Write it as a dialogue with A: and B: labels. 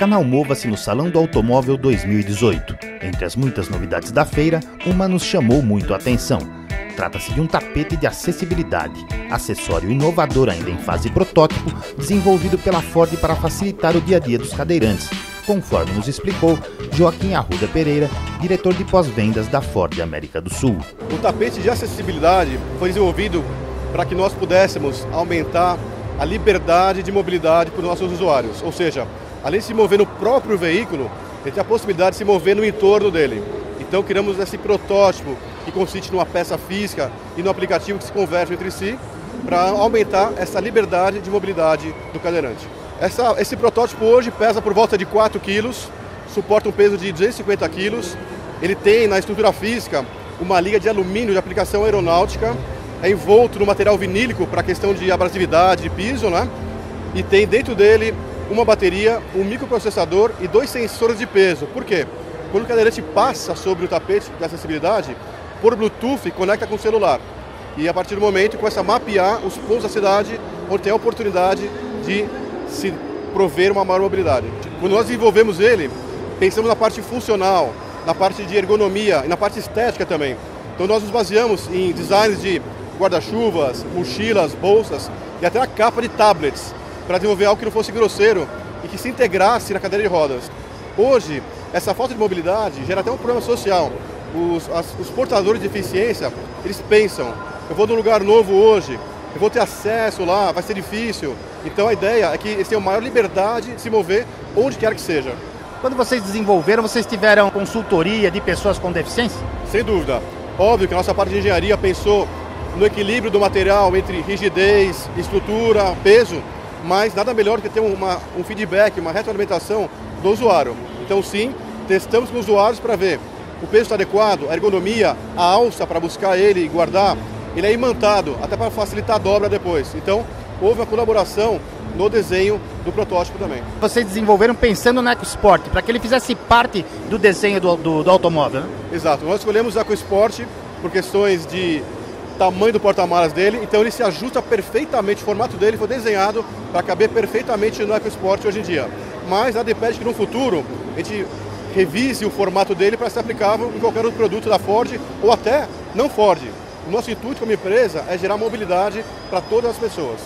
A: Canal Mova-se no Salão do Automóvel 2018. Entre as muitas novidades da feira, uma nos chamou muito a atenção. Trata-se de um tapete de acessibilidade, acessório inovador ainda em fase protótipo, desenvolvido pela Ford para facilitar o dia a dia dos cadeirantes, conforme nos explicou Joaquim Arruda Pereira, diretor de pós-vendas da Ford América do Sul.
B: O tapete de acessibilidade foi desenvolvido para que nós pudéssemos aumentar a liberdade de mobilidade para os nossos usuários, ou seja, além de se mover no próprio veículo, ele tem a possibilidade de se mover no entorno dele. Então criamos esse protótipo que consiste numa peça física e no aplicativo que se convergem entre si para aumentar essa liberdade de mobilidade do cadeirante. Essa, esse protótipo hoje pesa por volta de 4 quilos, suporta um peso de 250 quilos. Ele tem na estrutura física uma liga de alumínio de aplicação aeronáutica, é envolto no material vinílico para questão de abrasividade de piso, né? E tem dentro dele uma bateria, um microprocessador e dois sensores de peso. Por quê? Quando o cadeirante passa sobre o tapete de acessibilidade, por Bluetooth conecta com o celular. E a partir do momento começa a mapear os pontos da cidade onde tem a oportunidade de se prover uma maior mobilidade. Quando nós desenvolvemos ele, pensamos na parte funcional, na parte de ergonomia e na parte estética também. Então nós nos baseamos em designs de guarda-chuvas, mochilas, bolsas e até a capa de tablets para desenvolver algo que não fosse grosseiro e que se integrasse na cadeira de rodas. Hoje, essa falta de mobilidade gera até um problema social. Os, as, os portadores de deficiência, eles pensam, eu vou num lugar novo hoje, eu vou ter acesso lá, vai ser difícil. Então a ideia é que eles tenham maior liberdade de se mover onde quer que seja.
A: Quando vocês desenvolveram, vocês tiveram consultoria de pessoas com deficiência?
B: Sem dúvida. Óbvio que a nossa parte de engenharia pensou no equilíbrio do material entre rigidez, estrutura, peso, mas nada melhor do que ter uma, um feedback, uma retroalimentação do usuário. Então sim, testamos com os usuários para ver o peso está adequado, a ergonomia, a alça para buscar ele e guardar, ele é imantado, até para facilitar a dobra depois. Então, houve uma colaboração no desenho do protótipo também.
A: Vocês desenvolveram pensando no EcoSport, para que ele fizesse parte do desenho do, do, do automóvel, né?
B: Exato, nós escolhemos o EcoSport por questões de tamanho do porta-malas dele, então ele se ajusta perfeitamente, o formato dele foi desenhado para caber perfeitamente no EcoSport hoje em dia. Mas nada impede que no futuro a gente revise o formato dele para ser aplicável em qualquer outro produto da Ford ou até não Ford. O nosso intuito como empresa é gerar mobilidade para todas as pessoas.